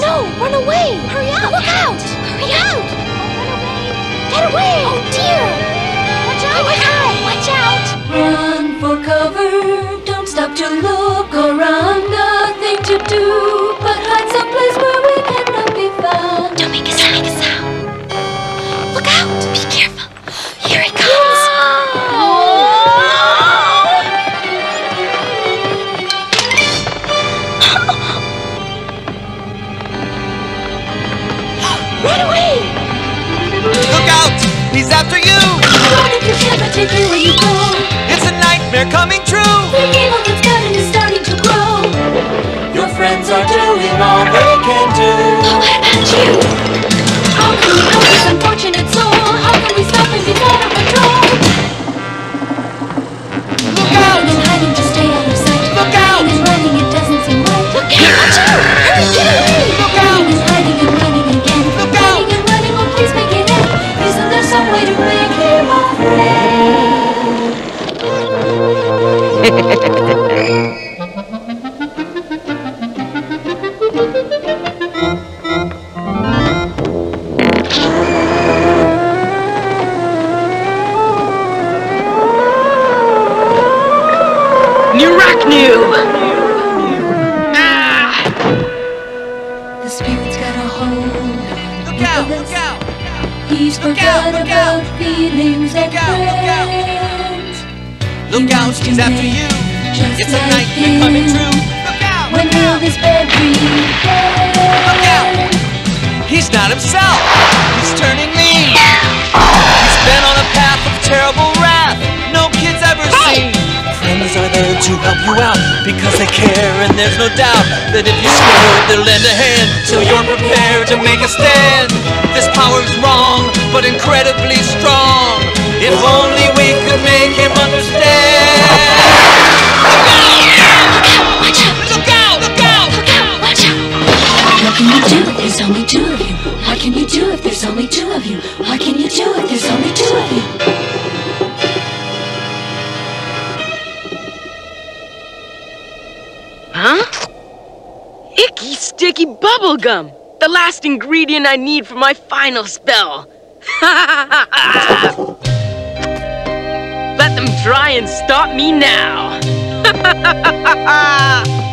no! Run away! Hurry up! Look out! Hurry out! Get away! Oh dear! Watch out! Watch out! Watch out! Run for cover! Don't stop to look. Run away! Look out! He's after you! What if you can't protect me where you go? It's a nightmare coming true! The evil that's gotten is starting to grow! Your friends are doing all they can do! Oh, what about you? How can you Nuraknu! Ah! The spirit's got a hold. Look out! Look out! He's Look out, forgot look about out. feelings and Look out, look out. friends. Look He out! wants to He's after make you. just It's a like nightmare coming him. true. Look out! look When Look will out! this bad dream Look out! end? He's not himself. To help you out because they care, and there's no doubt that if you're scared, they'll lend a hand so you're prepared to make a stand. This power's wrong, but incredibly strong. If only we could make him understand. Watch out! Look out! Look out! Look out! Watch out! What can you do if there's only two of you? What can you do if there's only two of you? You Huh? Icky sticky bubblegum! The last ingredient I need for my final spell! Let them try and stop me now!